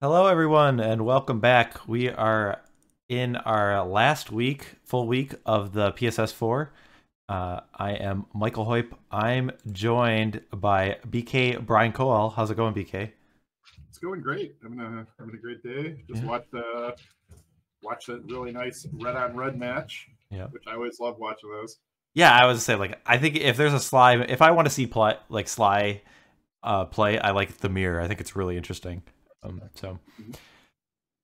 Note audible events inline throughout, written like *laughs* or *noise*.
Hello, everyone, and welcome back. We are in our last week, full week of the PSS4. Uh, I am Michael Hoyp. I'm joined by BK Brian Kowal. How's it going, BK? It's going great. I'm having a, having a great day. Just Yeah. watched uh, watched a really nice red on red match. Yeah. Which I always love watching those. Yeah, I was say like I think if there's a Sligh, if I want to see play like Sligh uh, play, I like the mirror. I think it's really interesting. Um, so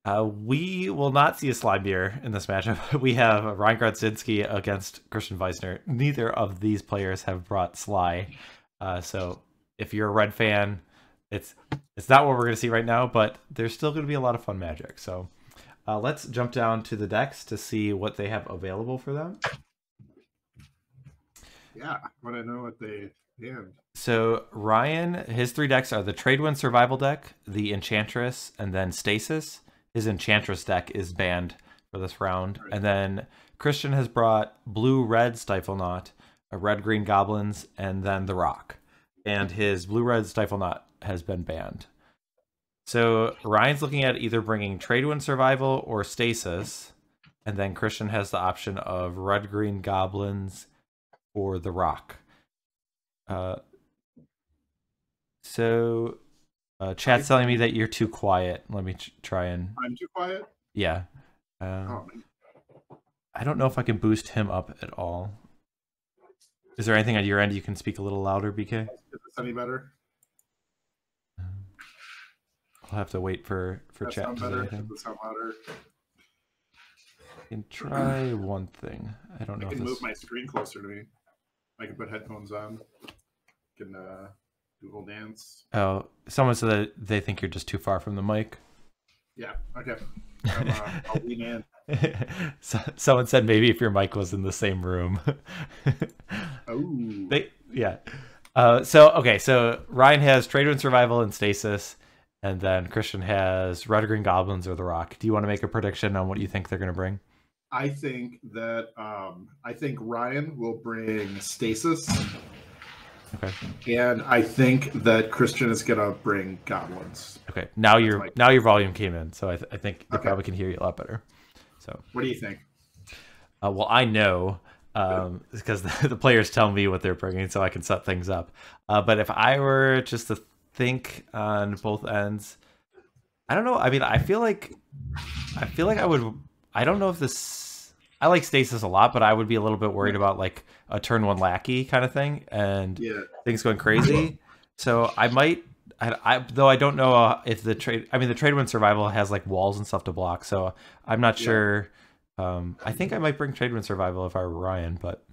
uh, we will not see a Sligh mirror in this matchup. *laughs* We have Ryan Grodzinski against Christian Wisner. Neither of these players have brought Sligh. Uh, so if you're a Red fan, it's it's not what we're going to see right now, but there's still going to be a lot of fun magic. So uh, let's jump down to the decks to see what they have available for them. Yeah, want to know what they So Ryan, his three decks are the Tradewind Survival deck, the Enchantress, and then Stasis. His Enchantress deck is banned for this round. Right. And then Christian has brought blue red Stiflenought, a red green Goblins, and then the Rock. And his blue red Stiflenought has been banned. So Ryan's looking at either bringing Tradewind Survival or Stasis. And then Christian has the option of red green Goblins or the Rock. Uh, so, uh, chat's telling me that you're too quiet. Let me try and I'm too quiet. yeah. Um, Oh. I don't know if I can boost him up at all. Is there anything on your end you can speak a little louder, BK? is this any better? I'll have to wait for for that chat. sound better? Does sound louder? I can try one thing. I don't I know if can this. move my screen closer to me. I can put headphones on. Can uh, do a little dance. Oh, someone said that they think you're just too far from the mic. Yeah. Okay. I'm, uh, I'll *laughs* lean in. so, someone said maybe if your mic was in the same room. *laughs* Oh. They, yeah. Uh, so okay, so Ryan has Tradewind Survival and Stasis, and then Christian has Red or Green Goblins or The Rock. Do you want to make a prediction on what you think they're going to bring? I think that um, I think Ryan will bring stasis. Okay. And I think that Christian is gonna bring goblins. Okay. Now your my- now your volume came in, so I, th- I think I Okay. probably can hear you a lot better. So, What do you think? uh, well, I know um, because *laughs* the, the players tell me what they're bringing, so I can set things up. Uh, but if I were just to think on both ends, I don't know. I mean, I feel like I feel like I would. I don't know if this. I like stasis a lot, but I would be a little bit worried about like a turn one lackey kind of thing and Yeah, things going crazy. So I might. I, I though I don't know uh, if the trade. I mean, the tradewind survival has like walls and stuff to block, so I'm not Yeah. sure. Um, I think I might bring tradewind survival if I were Ryan, but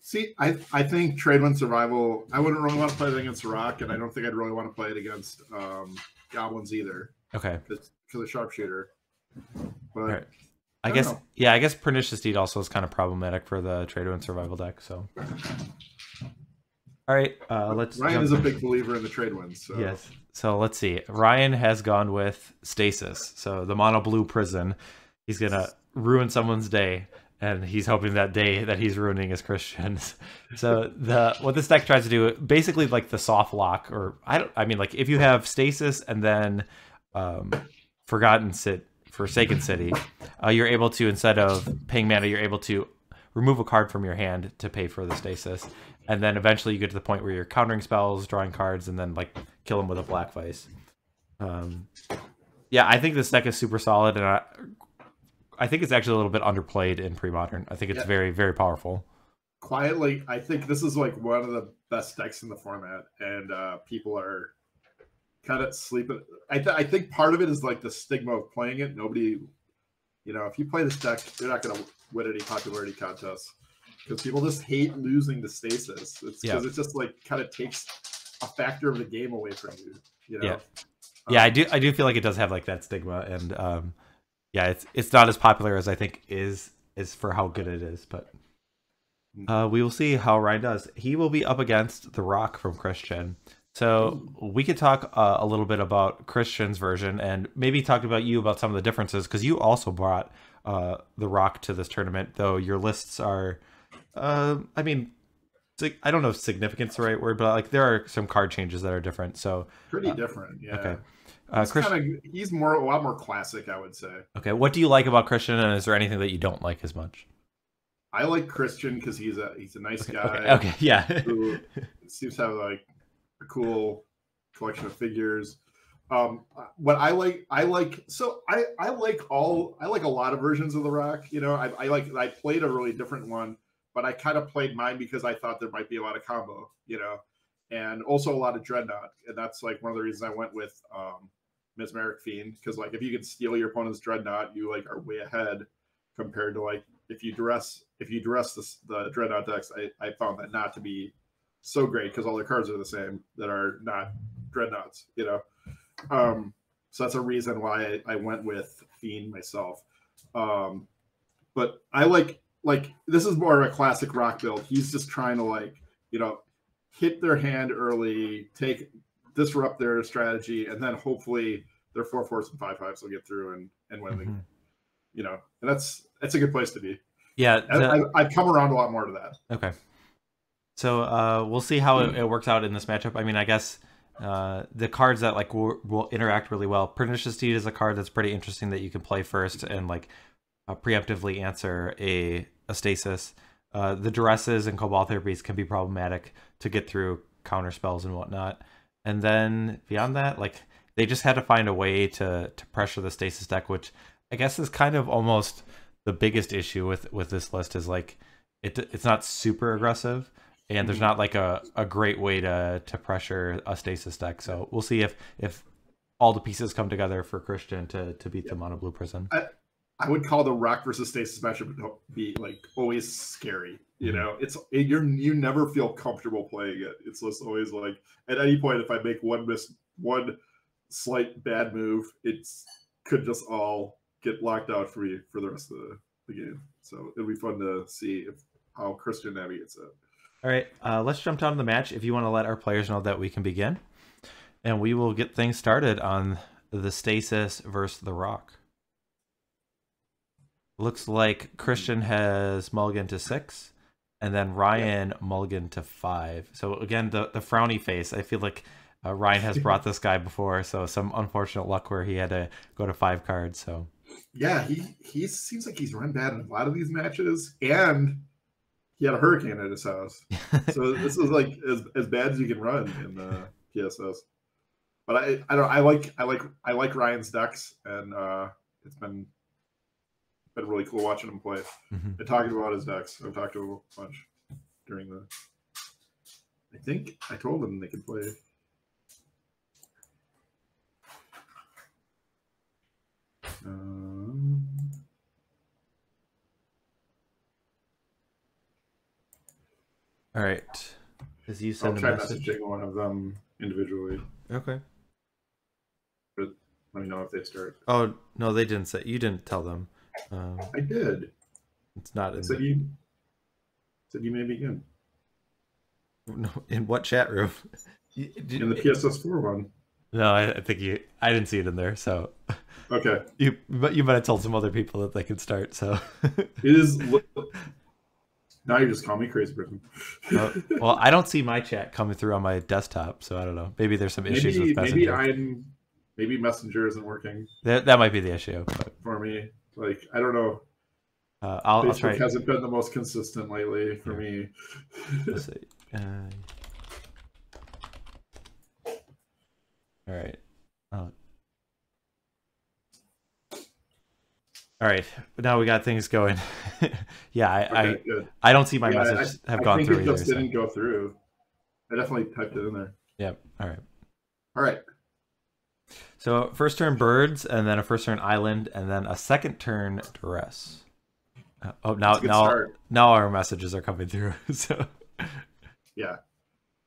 See, I I think Tradewind Survival. I wouldn't really want to play it against Rock, and I don't think I'd really want to play it against um, goblins either, okay. because the sharpshooter. But All right. I I guess know. yeah, I guess pernicious deed also is kind of problematic for the tradewind survival deck. So, all right, uh, let's. Ryan is a big believer in the tradewinds. So Yes. So let's see. Ryan has gone with stasis. So the mono blue prison. He's gonna ruin someone's day, and he's hoping that day that he's ruining is Christian's. *laughs* So the what this deck tries to do, basically like the soft lock, or I don't. I mean, like if you have stasis and then um, forgotten sit forsaken city, uh, you're able to instead of paying mana, you're able to remove a card from your hand to pay for the stasis, and then eventually you get to the point where you're countering spells, drawing cards, and then like kill them with a black vise. Um, yeah, I think this deck is super solid, and I, I think it's actually a little bit underplayed in pre-modern. I think it's Yeah. very, very powerful. quietly, I think this is like one of the best decks in the format, and uh, people are kind of sleeping. I, th- I think part of it is like the stigma of playing it. Nobody, you know, if you play this deck, you're not going to win any popularity contests because people just hate losing to stasis. It's Yeah. because it just like kind of takes a factor of the game away from you. You know. Yeah. yeah, I Um, do. I do feel like it does have like that stigma, and um, yeah, it's it's not as popular as I think is is for how good it is. But uh, we will see how Ryan does. He will be up against the Rock from Christian. So we could talk uh, a little bit about Christian's version, and maybe talk about you about some of the differences because you also brought uh, the Rock to this tournament, though your lists are, uh, I mean. I don't know if significant's the right word, but like there are some card changes that are different. So pretty uh, different. Yeah. Okay. Uh, He's Christian, kind of he's more a lot more classic, I would say. okay, what do you like about Christian, and is there anything that you don't like as much? I like Christian because he's a he's a nice Okay, guy okay, *laughs* okay, yeah. who seems to have like a cool collection of figures. Um, what I like, I like so I I like all I like a lot of versions of the Rock. You know, I, I like I played a really different one, but I kind of played mine because I thought there might be a lot of combo. You know, and also a lot of Dreadnought, and that's like one of the reasons I went with um, Mesmeric Fiend because like if you can steal your opponent's Dreadnought, you like are way ahead compared to like if you dress if you dress this, the Dreadnought decks. I, I found that not to be so great because all the cards are the same that are not Dreadnoughts. You know, um, so that's a reason why I, I went with Fiend myself. Um, but I like like this is more of a classic rock build. He's just trying to like you know hit their hand early, take disrupt their strategy, and then hopefully their four fours and five fives will get through and and win. The, Mhm. you know, and that's that's a good place to be. Yeah, the- I, I've come around a lot more to that. Okay. So uh, we'll see how it, it works out in this matchup. I mean, I guess uh, the cards that like will, will interact really well. Pernicious Deed is a card that's pretty interesting that you can play first and like uh, preemptively answer a, a stasis. Uh, the duresses and cabal therapies can be problematic to get through counter spells and whatnot. And then beyond that, like they just had to find a way to to pressure the stasis deck, which I guess is kind of almost the biggest issue with with this list is like it it's not super aggressive and there's mm-hmm. not like a, a great way to to pressure a stasis deck. So we'll see if if all the pieces come together for Christian to to beat the mono blue prison. I would call the Rock versus Stasis matchup be like always scary. You mm-hmm. know, it's it, you're you never feel comfortable playing it. It's just always like at any point if I make one miss one slight bad move, it's could just all get locked out for me for the rest of the, the game. So it'll be fun to see if how Christian navigates it. All right, uh, let's jump down to the match. If you want to let our players know that we can begin, and we will get things started on the stasis versus the rock. Looks like Christian has mulligan to six, and then Ryan mulligan to five. So again, the the frowny face. I feel like uh, Ryan has brought this guy before, so some unfortunate luck where he had to go to five cards. So Yeah, he he seems like he's run bad in a lot of these matches, and he had a hurricane at his house. so this is like as, as bad as you can run in the PSS. But I I don't I like I like I like Ryan's decks and uh it's been been really cool watching him play Mhm. and talking about his decks. I've talked to him a bunch during the I think I told them they could play. Um, all right, as you I'll send a try message. messaging one of them individually. Okay. Let me know if they start. Oh no, they didn't say. You didn't tell them. Um, I did. it's not I in. said you said you may begin No, in what chat room? *laughs* Did- in the PSS4 one. no, I, I think you. I didn't see it in there. So Okay, *laughs* you, but you might have told some other people that they could start. So, it *laughs* is. Now you just call me crazy person. Uh, *laughs* well, I don't see my chat coming through on my desktop, so I don't know. Maybe there's some issues maybe with maybe Messenger. I'm maybe Messenger isn't working That, that might be the issue. But for me. Like I don't know. uh, I'll, I'll Facebook try. hasn't been the most consistent lately for me. Let's see. Uh, all right. Oh. All right. Now we got things going. *laughs* yeah, I, I, Okay, good. I don't see my Yeah, message I, have I gone think through it either. just so- didn't go through. I definitely typed it in there. Yep. All right. All right. So first turn birds, and then a first turn island, and then a second turn duress. Uh, oh, now That's a good now start. now our messages are coming through. *laughs* So Yeah.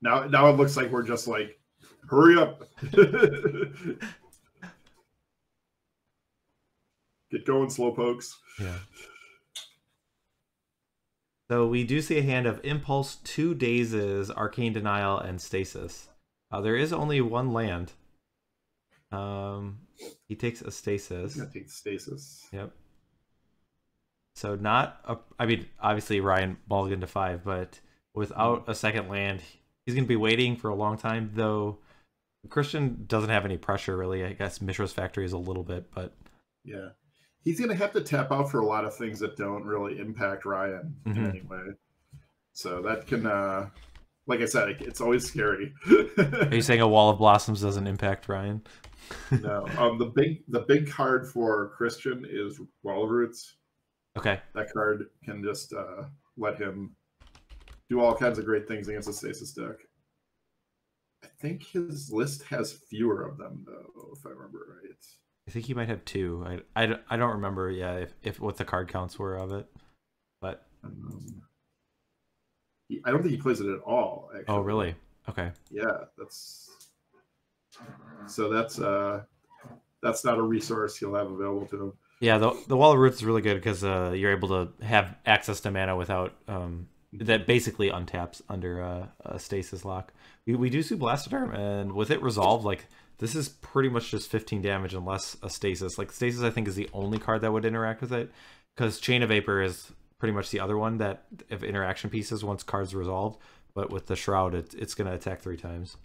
Now now it looks like we're just like, hurry up. *laughs* Get going, slow pokes. yeah. So we do see a hand of impulse, two dazes, arcane denial, and stasis. Uh, there is only one land. Um, he takes a stasis. Take stasis. Yep. So not a, I mean, obviously Ryan Mulligan to five, but without a second land, he's going to be waiting for a long time. Though Christian doesn't have any pressure really. I guess Mishra's factory is a little bit, but Yeah. He's gonna have to tap out for a lot of things that don't really impact Ryan in Mhm. any way. So that can uh like I said, it- it's always scary. are you saying a wall of blossoms doesn't impact Ryan? *laughs* no. Um the big the big card for Christian is Wall of Roots. Okay. That card can just uh let him do all kinds of great things against the stasis deck. I think his list has fewer of them though, if I remember right. I think he might have two. I, I, don't- I don't remember. Yeah, if, if what the card counts were of it, but Um, I don't think he plays it at all. Actually. oh really? Okay. Yeah, that's so that's uh that's not a resource he'll have available to him. Yeah, the the wall of roots is really good because uh, you're able to have access to mana without um, that basically untaps under uh, a stasis lock. We, we do see Blastoderm, and with it resolved, like this is pretty much just 15 damage unless a stasis. Like stasis, I think is the only card that would interact with it because Chain of Vapor is pretty much the other one that if interaction pieces once cards resolved. But with the Shroud, it, it's going to attack three times.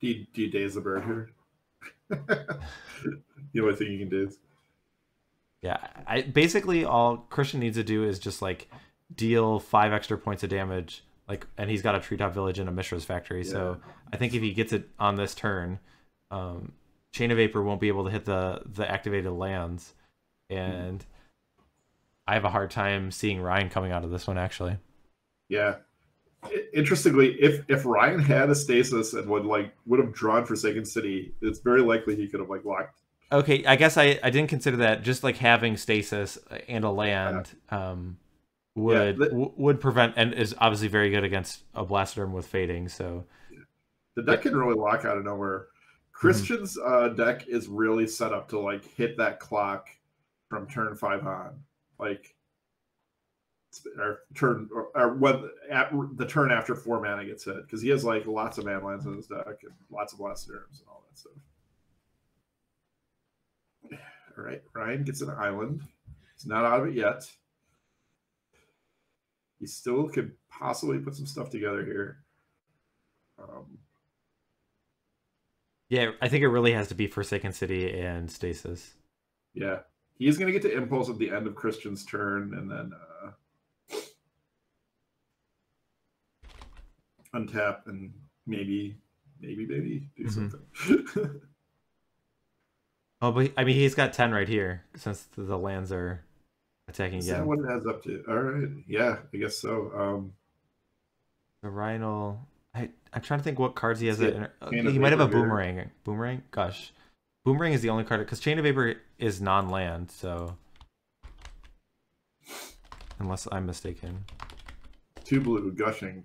Do you, do you daze the bird here? *laughs* the only thing you can do is Yeah, I basically all Christian needs to do is just like deal five extra points of damage, like, and he's got a treetop village and a Mishra's factory. So I think if he gets it on this turn, um, Chain of Vapor won't be able to hit the the activated lands, and I have a hard time seeing Ryan coming out of this one actually. yeah. Interestingly, if if Ryan had a stasis and would like would have drawn Forsaken City, it's very likely he could have like locked. Okay, I guess I I didn't consider that. Just like having stasis and a land. Um, would that- w- would prevent and is obviously very good against a Blastoderm with fading. So The deck can really lock out of nowhere. Christian's uh, deck is really set up to like hit that clock from turn five on, like or turn or, or when at the turn after four mana gets hit because he has like lots of mana lands in his deck and lots of Blastoderms and all that stuff. All right, Ryan gets an island. He's not out of it yet. He still could possibly put some stuff together here. Um, Yeah, I think it really has to be Forsaken City and Stasis. Yeah, he's gonna get to impulse at the end of Christian's turn, and then uh, untap and maybe, maybe, maybe do Mhm. something. *laughs* Oh, but I mean, he's got ten right here since the, lands are attacking that again. what it adds up to? All right, yeah, I guess so. Um, The Rhino. I I'm trying to think what cards he has. It? inter- uh, he might have a Vapor here. boomerang. Boomerang? Gosh, boomerang is the only card because Chain of Vapor is non-land. So unless I'm mistaken, two blue gushing.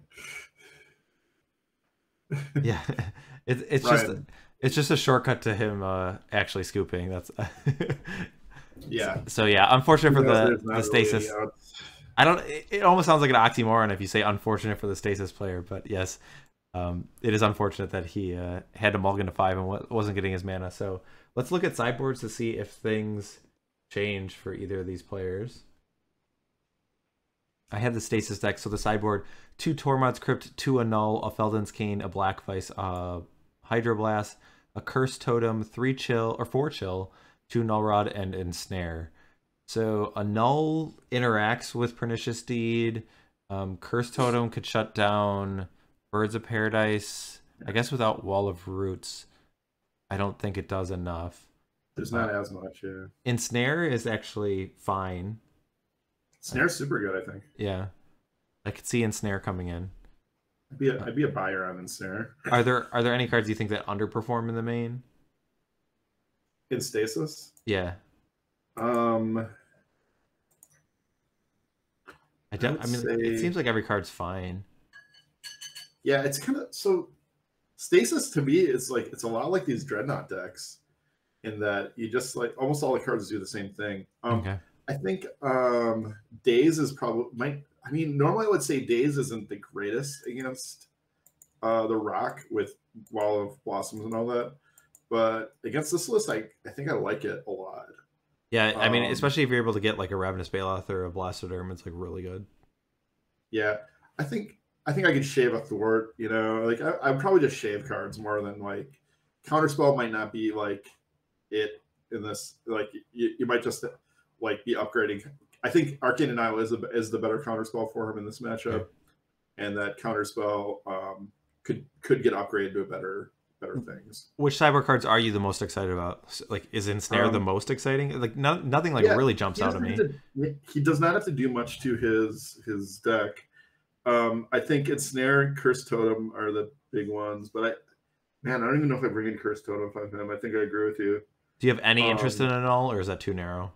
yeah, *laughs* it, it's just Ryan. It's just a shortcut to him uh, actually scooping. That's *laughs* Yeah, so yeah. Unfortunate for the the stasis. outs. I don't. It, it almost sounds like an oxymoron if you say unfortunate for the stasis player, but yes, um, it is unfortunate that he uh, had to mulligan to five and wasn't getting his mana. So let's look at sideboards to see if things change for either of these players. I have the stasis deck, so the sideboard: two Tormod's Crypt, two Annul, a Feldon's Cane, a Black Vise, a Hydroblast, a Curse Totem, three Chill or four Chill, two Null Rod, and Ensnare. So Annul interacts with pernicious deed. Um, Curse totem could shut down birds of paradise. I guess without wall of roots, I don't think it does enough. There's not as much. Yeah, Ensnare is actually fine. snare's super good. I think. Yeah, I could see ensnare coming in. I'd be a, I'd be a buyer on ensnare Are there are there any cards you think that underperform in the main? in stasis. Yeah, Um, I don't. I, would mean, it seems like every card's fine. Yeah, it's kind of so. Stasis to me is like it's a lot like these dreadnought decks, in that you just like almost all the cards do the same thing. Um, okay. I think um, Daze is probably might. I mean, normally I would say Daze isn't the greatest against uh, the Rock with Wall of Blossoms and all that, but against this list, I I think I like it a lot. Yeah, I mean, Um, especially if you're able to get like a Ravenous Baloth or a Blastoderm, it's like really good. Yeah, I think I think I could shave a thwart. You know, like I, I'd probably just shave cards more than like counterspell might not be like it in this. Like you, you might just like be upgrading. I think Arcane Denial is a, is the better counterspell for him in this matchup, and that counterspell um, could could get upgraded to a better better things. Which cyber cards are you the most excited about? Like, is Ensnare the Um, most exciting? Like, no, nothing like yeah, really jumps out at me. to- he does not have to do much to his his deck. Um, I think Ensnare and Curse Totem are the big ones, but I man, I don't even know if I bring in Curse Totem if I'm him. I think I agree with you. Do you have any interest Um, in it at all, or is that too narrow?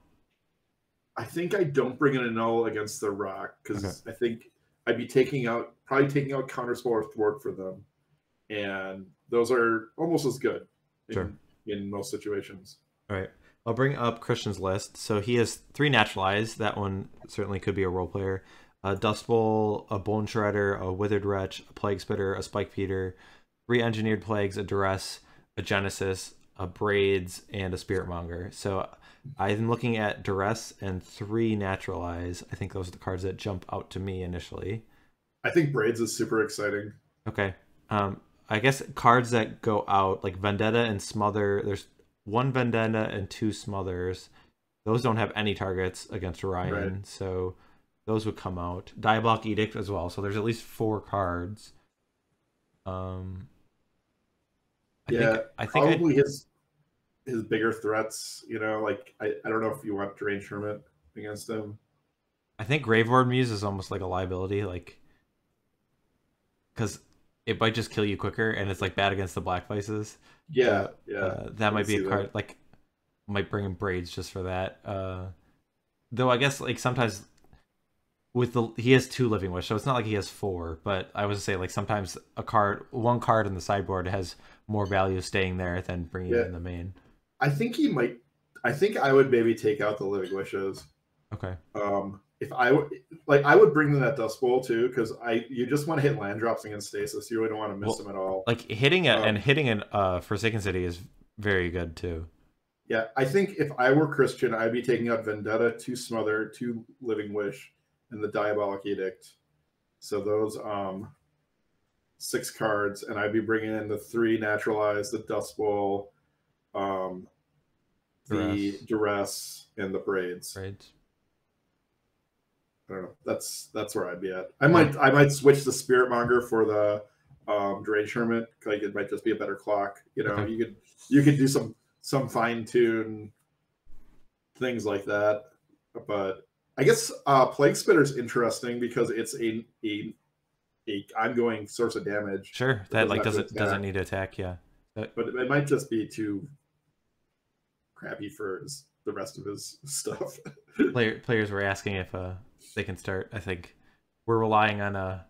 I think I don't bring in Annul against the rock because Okay. I think I'd be taking out probably taking out counterspell or thwart for them, and those are almost as good in, Sure. in most situations. All right. I'll bring up Christian's list. So he has three naturalized. That one certainly could be a role player. A Dust Bowl, a Bone Shredder, a Withered Wretch, a Plague Spitter, a Spike Feeder, three Engineered Plagues, a Duress, a Genesis, a Braids, and a Spiritmonger. So I'm looking at Duress and three Naturalize. I think those are the cards that jump out to me initially. I think Braids is super exciting. Okay. Um, I guess cards that go out like Vendetta and Smother. There's one Vendetta and two Smothers. Those don't have any targets against Ryan, Right. so those would come out. Diabolic Edict as well. So there's at least four cards. Um, I yeah, think I think probably his his bigger threats. You know, like I, I don't know if you want Deranged Hermit against him. I think Graveborn Muse is almost like a liability, like because it might just kill you quicker, and it's like bad against the Black Vises. Yeah, yeah. Uh, that might be a that. card like might bring in braids just for that. Uh, though I guess like sometimes with the he has two living wish, so it's not like he has four. But I would say like sometimes a card, one card in the sideboard has more value staying there than bringing Yeah. it in the main. I think he might. I think I would maybe take out the Living Wishes. Okay, Um, if I would like, I would bring in that Dust Bowl too, because I you just want to hit land drops against Stasis. You really don't want to miss Well, them at all. like hitting it Um, and hitting an uh Forsaken City is very good too. Yeah, I think if I were Christian, I'd be taking out Vendetta, two Smother, two Living Wish, and the Diabolic Edict. So those um six cards, and I'd be bringing in the three Naturalize, the Dust Bowl, um, the Duress. And the Braids. Right. I don't know. That's that's where I'd be at. I might I might switch the Spiritmonger for the um Deranged Hermit. Like it might just be a better clock. You know, Okay. you could you could do some some fine tune things like that. But I guess uh Plague Spitter's interesting because it's a a, a ongoing source of damage, Sure. That does like doesn't doesn't need to attack. Yeah. but it might just be too crappy for his, the rest of his *laughs* stuff. Player, players were asking if uh they can start. I think we're relying on uh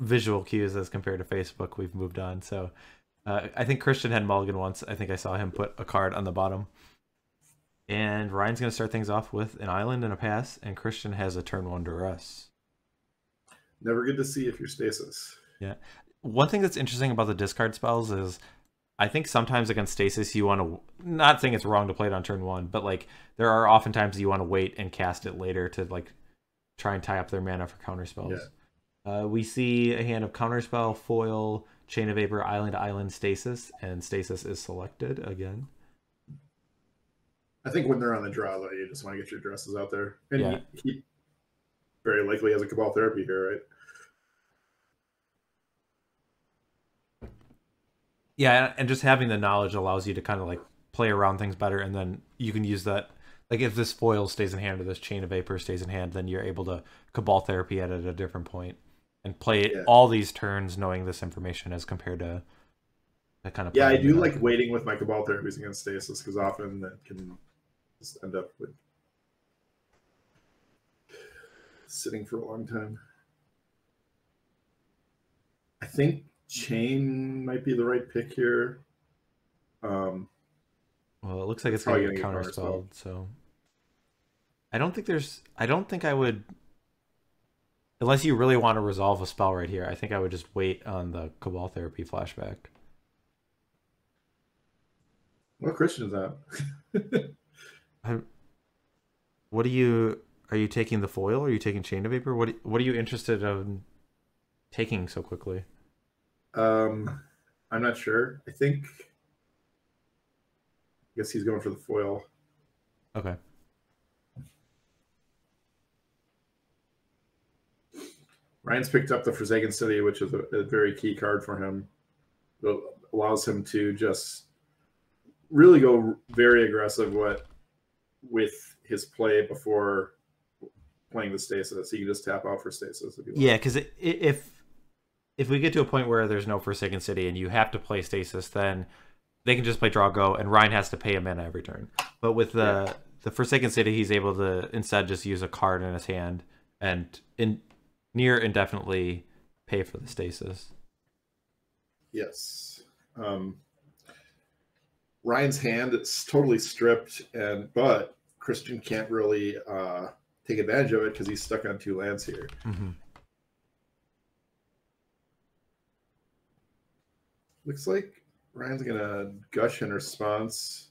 visual cues as compared to Facebook. We've moved on. So uh, I think Christian had Mulligan once. I think I saw him put a card on the bottom. And Ryan's going to start things off with an island and a pass, and Christian has a turn one duress. Never good to see if you're stasis. One thing that's interesting about the discard spells is I think sometimes against stasis you want to not saying it's wrong to play it on turn one, but like there are oftentimes you want to wait and cast it later to like try and tie up their mana for counter spells. Uh, we see a hand of counterspell, foil, chain of vapor, island, island, stasis, and stasis is selected again. I think when they're on the draw, though, you just want to get your duresses out there. And Yeah. he, he very likely has a Cabal Therapy here, right? Yeah, and just having the knowledge allows you to kind of like play around things better, and then you can use that. Like if this foil stays in hand or this chain of vapor stays in hand, then you're able to cabal therapy at a different point and play Yeah. all these turns knowing this information as compared to that kind of. Yeah, I do like waiting with my Cabal Therapies against Stasis because often that can just end up with sitting for a long time. I think Chain might be the right pick here. Um, Well, it looks like it's Probably going to get gonna counter get spelled, so I don't think there's. I don't think I would, unless you really want to resolve a spell right here. I think I would just wait on the Cabal Therapy flashback. what Christian is that? *laughs* I'm, What do you? Are you taking the foil? Or are you taking Chain of Vapor? What What are you interested in taking so quickly? Um, I'm not sure. I think. I guess he's going for the foil. Okay. Ryan's picked up the Forsaken City, which is a, a very key card for him. It allows him to just really go very aggressive what with his play before playing the stasis. He can just tap out for stasis. If yeah, because if if we get to a point where there's no Forsaken City and you have to play stasis, then they can just play draw go, and Ryan has to pay a mana every turn. But with the yeah. the Forsaken City, he's able to instead just use a card in his hand and in near indefinitely pay for the stasis. Yes. Um, Ryan's hand is totally stripped, and but Christian can't really uh, take advantage of it because he's stuck on two lands here. Mm-hmm. Looks like Ryan's gonna gush in response.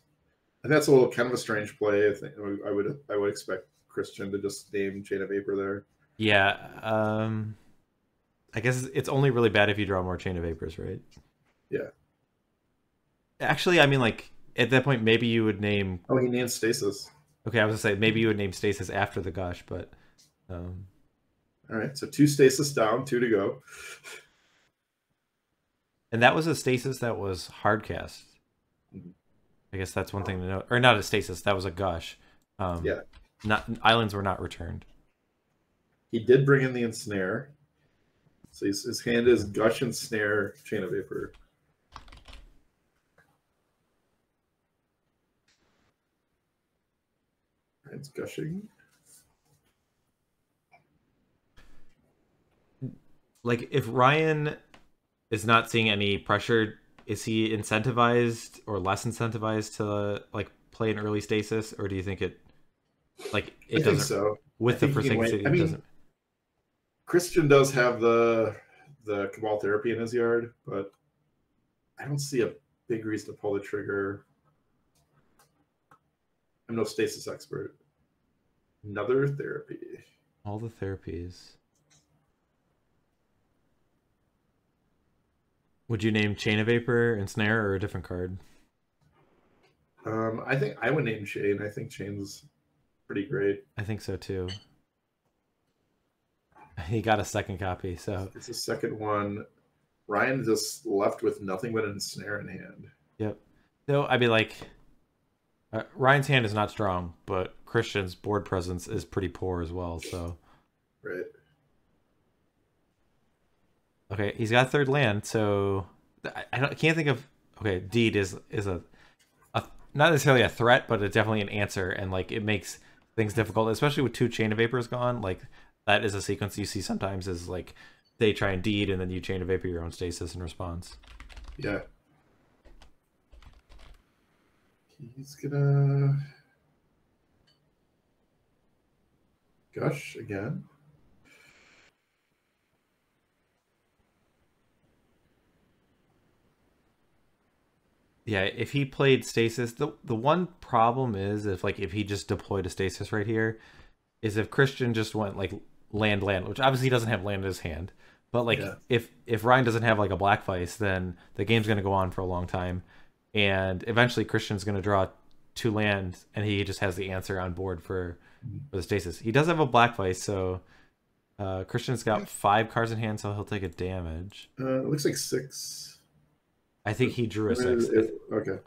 And that's a little kind of a strange play. I think I would I would expect Christian to just name Chain of Vapor there. Yeah. Um I guess it's only really bad if you draw more Chain of Vapors, right? Yeah. Actually, I mean like at that point maybe you would name Oh, he named Stasis. Okay, I was gonna say maybe you would name Stasis after the gush, but um all right, so two stasis down, two to go. And that was a stasis that was hardcast. I guess that's one thing to know. Or not a stasis, that was a gush. Um, yeah. Not islands were not returned. He did bring in the ensnare. So his hand is gush Ensnare, chain of vapor. It's gushing. Like if Ryan is not seeing any pressure. Is he incentivized or less incentivized to like play an early stasis, or do you think it like it I doesn't so. with I the Forsaken City? I mean, doesn't. Christian does have the the Cabal therapy in his yard, but I don't see a big reason to pull the trigger. I'm no stasis expert. Another therapy. All the therapies. Would you name Chain of Vapor Ensnare or a different card? Um, I think I would name Chain. I think Chain's pretty great. I think so too. *laughs* He got a second copy, so it's a second one. Ryan just left with nothing but an snare in hand. Yep. No, I'd be like uh, Ryan's hand is not strong, but Christian's board presence is pretty poor as well. So right. Okay, he's got third land, so I, I can't think of. Okay, deed is is a, a not necessarily a threat, but it's definitely an answer, and like it makes things difficult, especially with two chain of vapors gone. Like that is a sequence you see sometimes is like they try and deed, and then you chain of vapor your own stasis in response. Yeah. He's gonna gush again. Yeah, if he played stasis, the the one problem is if like if he just deployed a stasis right here, is if Christian just went like land land, which obviously he doesn't have land in his hand. But like yeah. if if Ryan doesn't have like a black vise, then the game's gonna go on for a long time. And eventually Christian's gonna draw two lands and he just has the answer on board for, for the stasis. He does have a black vise, so uh Christian's got five cards in hand, so he'll take a damage. Uh it looks like six. I think he drew a six. okay.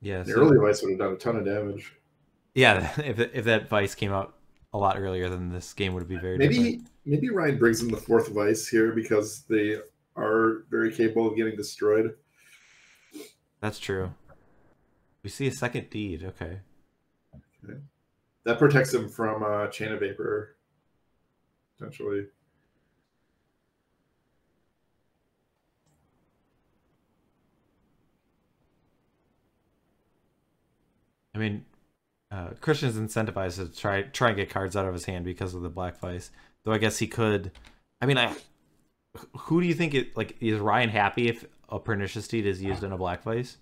Yeah, the so, early vise would have done a ton of damage. Yeah, *laughs* if if that vise came out a lot earlier, then this game would be very maybe different. maybe Ryan brings in the fourth vise here because they are very capable of getting destroyed. That's true. We see a second deed. Okay. Okay. That protects him from uh, chain of vapor, potentially. I mean, uh, Christian's incentivized to try try and get cards out of his hand because of the black vise. Though I guess he could. I mean, I who do you think it like is Ryan happy if a pernicious deed is used in a black place.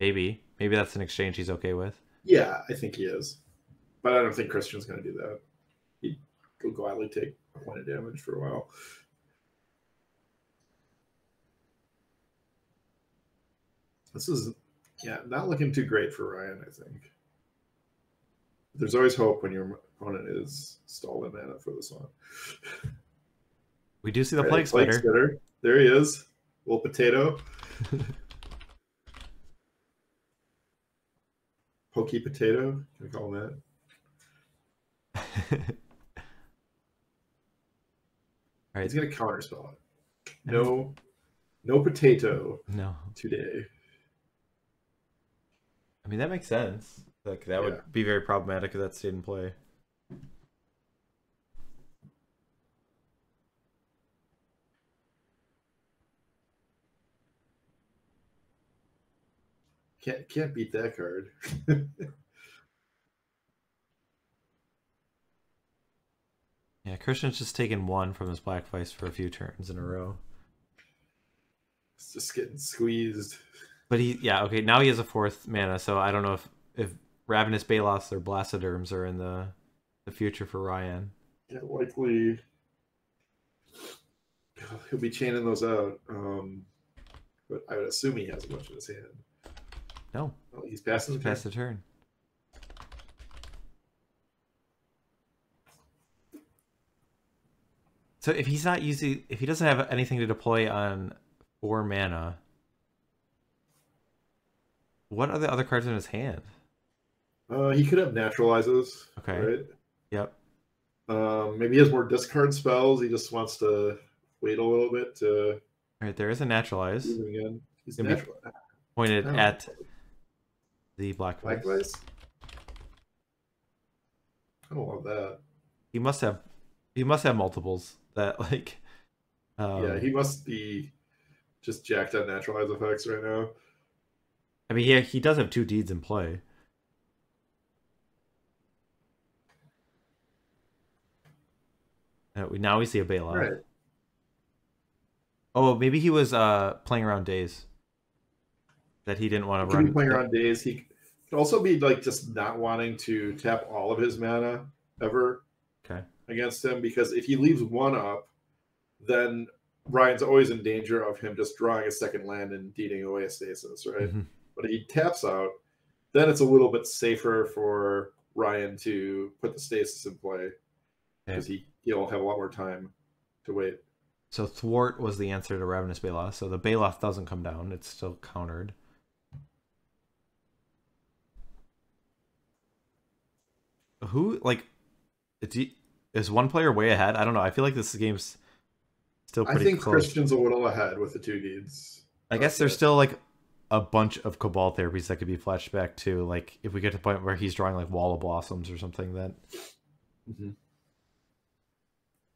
Maybe, maybe that's an exchange he's okay with. Yeah, I think he is, but I don't think Christian's going to do that. He will gladly take a point of damage for a while. This is, yeah, not looking too great for Ryan. I think there's always hope when your opponent is stalled in mana for this one. We do see the Right, plague Plague spitter. Spitter. There he is. Little potato. *laughs* Pokey potato. Can we call him that? All right, He's gonna counterspell it. No, no potato no, today. I mean that makes sense. Like that Yeah. would be very problematic if that stayed in play. Can't can't beat that card. *laughs* Yeah, Christian's just taken one from his black face for a few turns in a row. it's just getting squeezed. But he, yeah, okay. Now he has a fourth mana, so I don't know if if Ravenous Baloths or Blastoderms are in the the future for Ryan. Yeah, likely he'll be chaining those out. Um, but I would assume he has a bunch in his hand. No, Oh, he's passing the pass turn. the turn. So if he's not using, if he doesn't have anything to deploy on four mana, what are the other cards in his hand? Uh, he could have naturalizes. Okay. Right. Yep. Um, maybe he has more discard spells. He just wants to wait a little bit to All right, there is a naturalize again. He's natural. pointed Oh. at the black. Likewise. I don't love that. He must have, he must have multiples that *laughs* like. Um, yeah, he must be just jacked on naturalize effects right now. I mean, he he does have two deeds in play. Uh, we- now we see a Baloth. Right. Oh, maybe he was uh playing around daze. That he didn't want to run. be playing around daze. He could also be like just not wanting to tap all of his mana ever Okay. against him because if he leaves one up, then Ryan's always in danger of him just drawing a second land and deeding away a stasis, right? Mhm. But if he taps out, then it's a little bit safer for Ryan to put the stasis in play because he he'll have a lot more time to wait. So thwart was the answer to Ravenous Baloth. So the Baloth doesn't come down; it's still countered. Who like? It's, is one player way ahead? I don't know. I feel like this game's still pretty I think close. Christian's a little ahead with the two deeds. I guess there's still like a bunch of Cabal therapies that could be flashed back to. Like if we get to the point where he's drawing like Wall of Blossoms or something, that Mhm.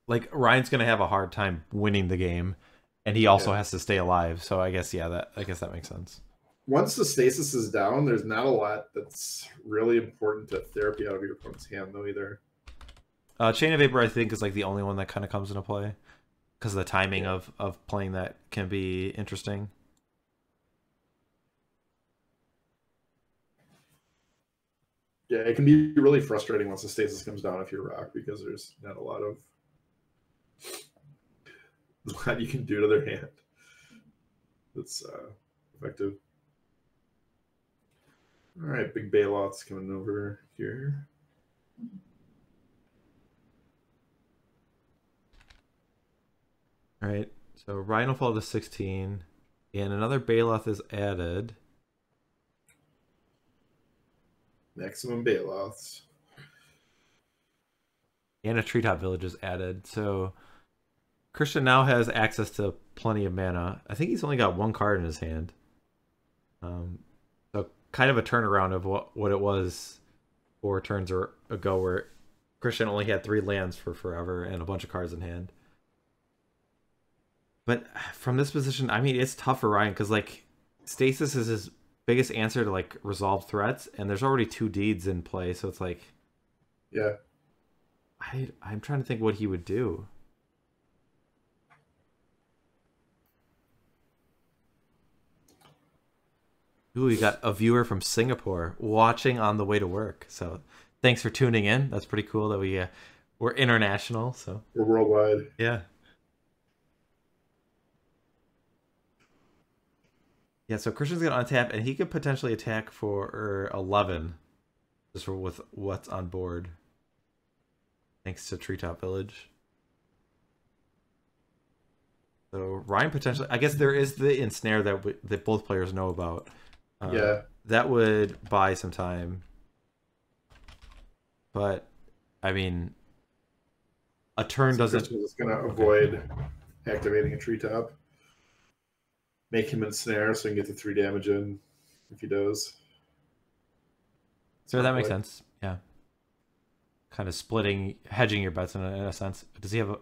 like Ryan's gonna have a hard time winning the game, and he also Yeah. has to stay alive. So I guess yeah, that I guess that makes sense. Once the stasis is down, there's not a lot that's really important to therapy out of your opponent's hand, though, either. Uh, Chain of Vapor, I think, is like the only one that kind of comes into play because the timing Yeah. of of playing that can be interesting. Yeah, it can be really frustrating once the stasis comes down if you're rock because there's not a lot of *laughs* what you can do to their hand that's uh, effective. All right, big Baloth's coming over here. All right, so will fall to sixteen, and another Baloth is added. Maximum Baloths. and a treetop village is added. So Christian now has access to plenty of mana. I think he's only got one card in his hand. Um, kind of a turnaround of what what it was four turns or ago, where Christian only had three lands for forever and a bunch of cards in hand. But from this position, I mean, it's tough for Ryan because like stasis is his biggest answer to like resolve threats, and there's already two deeds in play, so it's like. Yeah. I I'm trying to think what he would do. Ooh, we got a viewer from Singapore watching on the way to work. So thanks for tuning in. That's pretty cool that we uh, we're international. So We're worldwide. yeah, yeah. So Christian's gonna untap, and he could potentially attack for eleven, just for with what's on board. Thanks to Treetop Village. So Ryan potentially, I guess there is the ensnare that w- that both players know about. Uh, yeah. that would buy some time. But I mean, a turn So doesn't. Is going to avoid activating a treetop. Make him ensnare so he can get the three damage in if he does. So that makes sense. Yeah. Kind of splitting, hedging your bets in a, in a sense. Does he have a?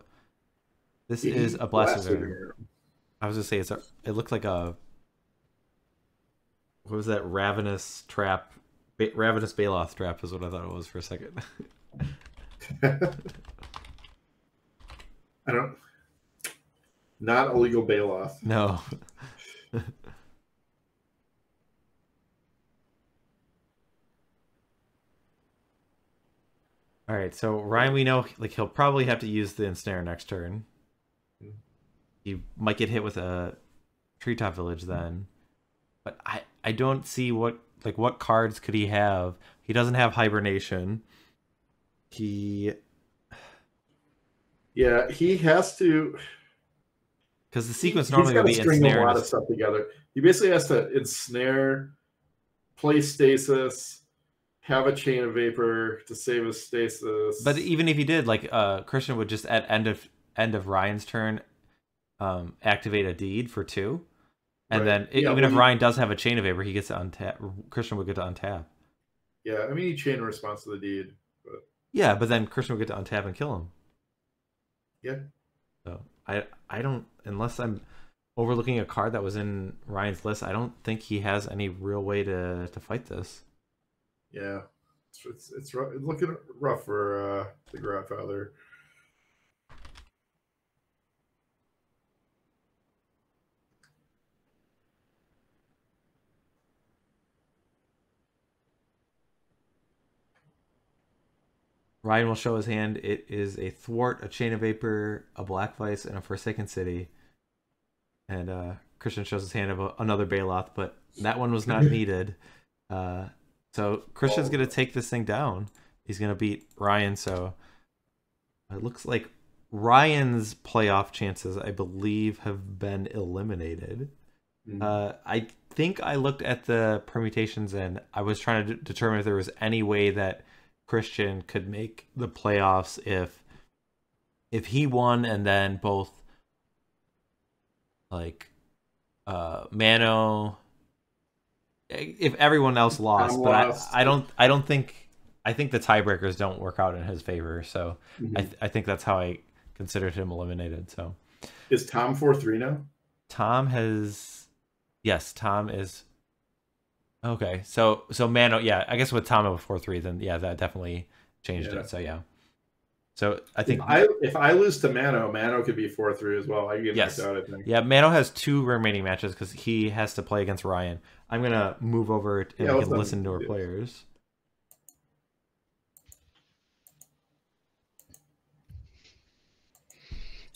This He is a blasted. I was gonna say it's a. It looked like a. What was that ravenous trap? Ba- ravenous Baloth trap is what I thought it was for a second. *laughs* I don't. Not illegal Baloth. no. *laughs* All right, so Ryan, we know like he'll probably have to use the ensnare next turn. Mm-hmm. He might get hit with a treetop village then, but I I don't see what like what cards could he have. He doesn't have hibernation. He Yeah, he has to. because the sequence normally would be string ensnare. a lot of stuff together. He basically has to ensnare, play stasis, have a chain of vapor to save his stasis. But even if he did, like uh Christian would just at end of end of Ryan's turn, um, activate a deed for two, and Right. then Yeah, even well, if Ryan does have a chain of vapor, he gets to untap. Christian would get to untap. yeah, I mean, he chain response to the deed. But Yeah, but then Christian would get to untap and kill him. Yeah. So I I don't unless I'm overlooking a card that was in Ryan's list. I don't think he has any real way to to fight this. yeah, it's it's, it's, rough, it's looking rough for uh, the Godfather. Ryan will show his hand. It is a thwart, a chain of vapor, a black vise, and a forsaken city. And uh, Christian shows his hand of a, another Baloth, but that one was not *laughs* needed. Uh, so Christian's gonna take this thing down. He's gonna beat Ryan. So it looks like Ryan's playoff chances, I believe, have been eliminated. Mhm. Uh, I think I looked at the permutations and I was trying to determine if there was any way that Christian could make the playoffs if if he won and then both like uh Mano if everyone else lost, Tom but lost. I, I don't I don't think I think the tiebreakers don't work out in his favor, so Mhm. I th- I think that's how I considered him eliminated. So Is Tom four three now? Tom has yes, Tom is okay. So so Mano, oh, yeah, I guess with Tom at four three, then yeah, that definitely changed Yeah. it. So yeah. So I think if I if I lose to Mano, Mano could be four three as well. I get Yes. knocked out. I think. yeah, Mano has two remaining matches because he has to play against Ryan. I'm gonna move over and Yeah, can listen to our do players.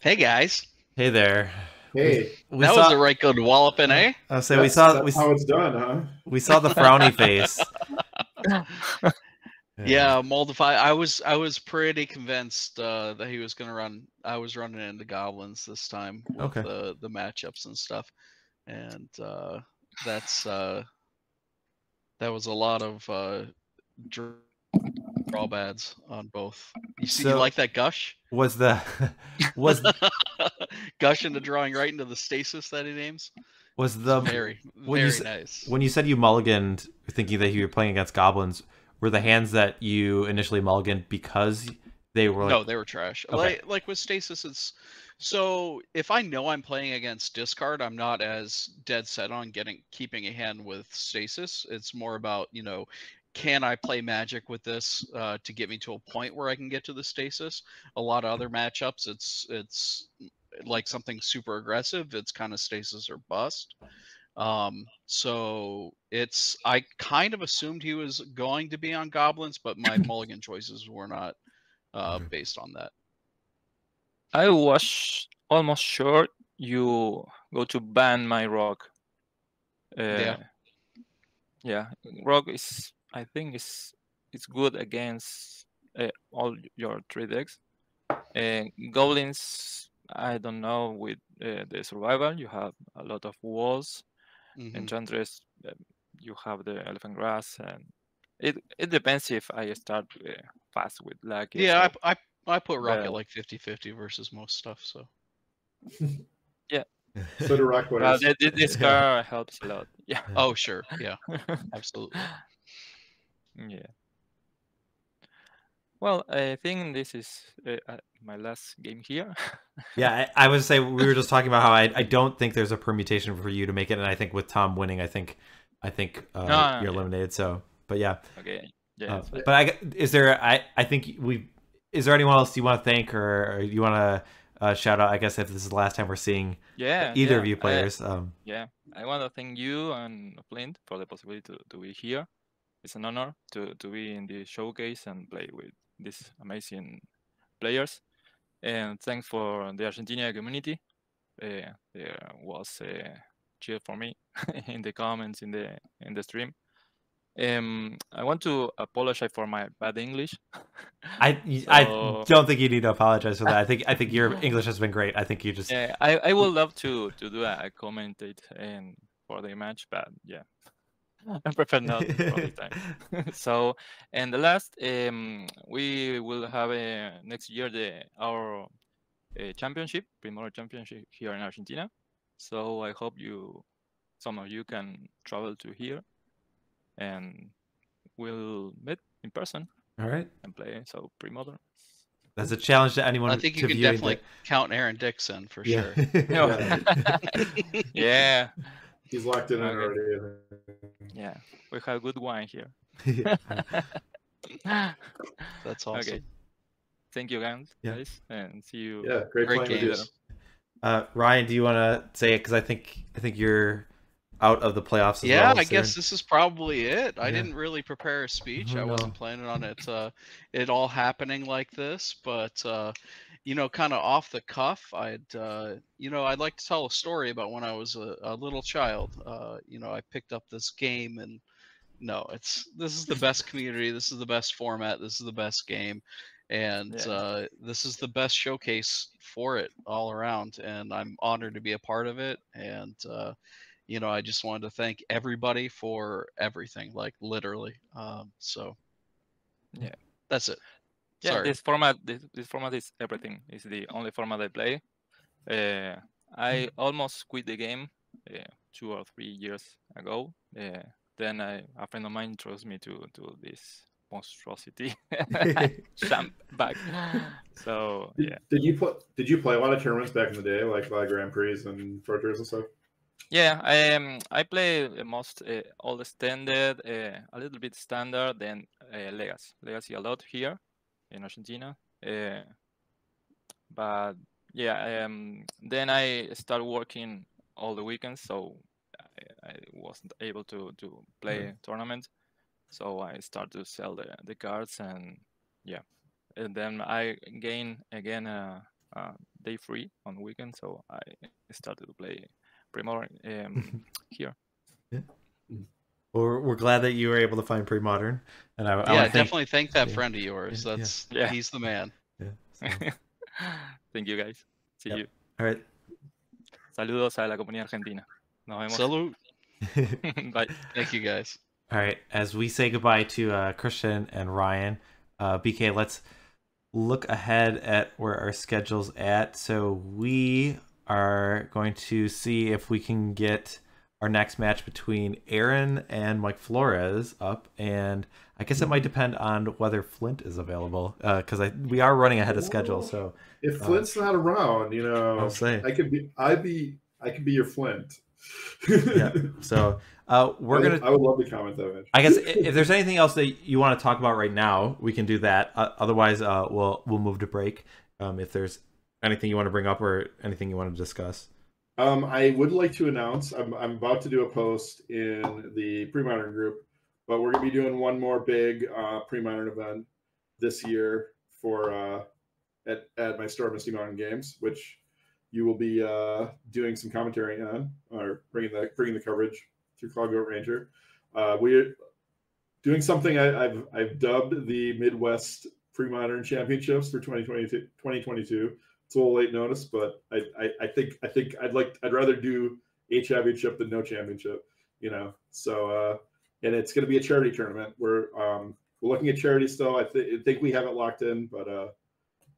Hey guys, Hey there. Hey, We that saw, was a right good walloping, eh? I'll say we saw that's we, how it's done, huh? we saw the frowny *laughs* face. *laughs* Yeah, Moldify. I was I was pretty convinced uh, that he was gonna run. I was running into goblins this time with Okay. the the matchups and stuff, and uh, that's uh, that was a lot of uh, dr- drawbads on both. You see, you like that gush? Was the *laughs* was *laughs* gush into drawing right into the stasis that he names. was the Very when you very s- nice. when you said you mulliganed thinking that you were playing against goblins were the hands that you initially mulliganed because they were like no, they were trash. Okay. Like like with stasis, it's so if I know I'm playing against discard, I'm not as dead set on getting keeping a hand with stasis. It's more about you know, can I play magic with this uh, to get me to a point where I can get to the stasis? A lot of other matchups, it's it's like something super aggressive. It's kind of stasis or bust. Um, so it's I kind of assumed he was going to be on goblins, but my *coughs* mulligan choices were not uh, based on that. I was almost sure you go to ban my rock. Uh, Yeah. Yeah, rock is I think is it's good against uh, all your three decks. Uh, goblins, I don't know with uh, the survival. You have a lot of walls. Mhm. Enchantress, uh, you have the elephant grass, and it it depends if I start uh, fast with lucky. Yeah, so- I, I I put rock Yeah. at like 50-50 versus most stuff. So *laughs* yeah. So do rock Well, players. th- th- this *laughs* car helps a lot. Yeah. oh sure, yeah, *laughs* absolutely. Yeah. Well, I think this is uh, uh, my last game here. *laughs* Yeah, I, I would say we were just talking about how I, I don't think there's a permutation for you to make it, and I think with Tom winning, I think I think uh, No, no, you're yeah. eliminated. So, but yeah, okay. Yeah. Uh, but I is there I I think we is there anyone else you want to thank or, or you want to uh, shout out? I guess if this is the last time we're seeing yeah. either yeah, of you I- players, um, yeah. I want to thank you and Flint for the possibility to, to be here. It's an honor to, to be in the showcase and play with these amazing players. And thanks for the Argentina community. Uh, there was a cheer for me *laughs* in the comments in the in the stream. Um, I want to apologize for my bad English. I *laughs* I don't think you need to apologize for that. I think I think your *laughs* English has been great. I think you just Yeah, I, I would love to to do a commentate and for the match, but yeah, *laughs* I prefer not for this *laughs* time. so, and the last, um, we will have uh, next year the our uh, championship, Primero Championship here in Argentina. So I hope you, some of you can travel to here, and we'll meet in person all right. and play. So pre-modern. That's a challenge to anyone. I think you to can definitely the- count Aaron Dixon for yeah. sure. *laughs* Yeah. yeah, He's locked in Okay. already. yeah, we have good wine here. *laughs* *laughs* That's awesome. Okay. Thank you, guys, Yeah. guys, and see you. Yeah, great, Great playing with you. games. Uh, Ryan, do you want to say it? Because I think I think you're out of the playoffs. As yeah, well I guess this is probably it. I Yeah. didn't really prepare a speech. Oh, I no. wasn't planning on it uh it all happening like this, but uh you know, kind of off the cuff, I'd uh you know, I'd like to tell a story about when I was a, a little child. Uh, you know, I picked up this game and no, it's this is the *laughs* best community, this is the best format, this is the best game. And Yeah. uh, this is the best showcase for it all around, and I'm honored to be a part of it. And uh, you know, I just wanted to thank everybody for everything, like literally. Um, so, Yeah. that's it. Yeah, Sorry. this format, this, this format is everything. It's the only format I play. Uh, I almost quit the game uh, two or three years ago. Uh, then I, a friend of mine introduced me to to this monstrosity. *laughs* *laughs* Jump back. So Did, yeah, did you play? Did you play a lot of tournaments back in the day, like a lot of Grand Prix and Pro Tours and stuff? yeah. I um I play most uh, all the standard, uh, a little bit standard, then uh, legacy, legacy a lot here in Argentina. Uh, but yeah, um, then I started working all the weekends, so I, I wasn't able to to play tournaments. So I started to sell the, the cards, and yeah, and then I gain again a, a day free on weekend, so I started to play Primor um, *laughs* here. Well, we're, we're glad that you were able to find pre-modern, and I, I yeah, want thank. definitely thank that yeah, friend of yours. yeah, yeah. That's Yeah. he's the man. Yeah, so- *laughs* Thank you guys. See Yep. you. all right. Saludos a la comunidad argentina. Nos vemos. Salute. *laughs* Bye. Thank you guys. All right, as we say goodbye to uh, Christian and Ryan, uh, BK, let's look ahead at where our schedule's at. So we are going to see if we can get our next match between Aaron and Mike Flores up, and I guess it might depend on whether Flint is available because I we are running ahead of schedule. So If Uh, Flint's not around, you know. I could be. I'd be. I could be your Flint. yeah, so uh, we're I would, gonna I would love to comment that. I guess i- if there's anything else that you want to talk about right now, we can do that. Uh, otherwise, uh, we'll we'll move to break. Um, if there's anything you want to bring up or anything you want to discuss. Um, I would like to announce I'm, I'm about to do a post in the pre-modern group, but we're gonna be doing one more big uh, pre-modern event this year for uh, at at my store, Misty Mountain Games, which you will be uh, doing some commentary on or bringing the bringing the coverage through Cloudgoat Ranger. Uh, we're doing something I, I've I've dubbed the Midwest Pre-Modern Championships for 2022. 2022 it's a little late notice, but I, I, I think I think I'd like I'd rather do a championship than no championship, you know. So uh, and it's going to be a charity tournament. We're um, we're looking at charity still. I, th- I think we have it locked in, but uh,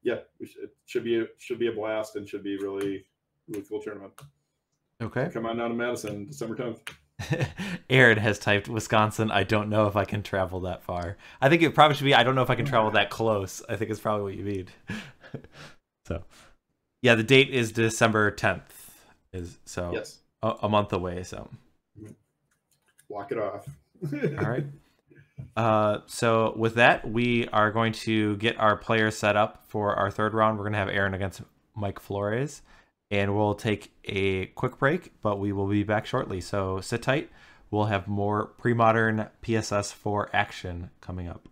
yeah, we should, it should be a, should be a blast and should be really really cool tournament. Okay. Come on down to Madison, December tenth. *laughs* Aaron has typed Wisconsin. I don't know if I can travel that far. I think it probably should be. I don't know if I can travel that close. I think it's probably what you mean. *laughs* so, yeah, the date is December tenth. Is so Yes, a, a month away. So, walk it off. *laughs* all right. Uh, so with that, we are going to get our players set up for our third round. We're going to have Aaron against Mike Flores, and we'll take a quick break, but we will be back shortly. So sit tight. We'll have more pre-modern PSS 4 action coming up.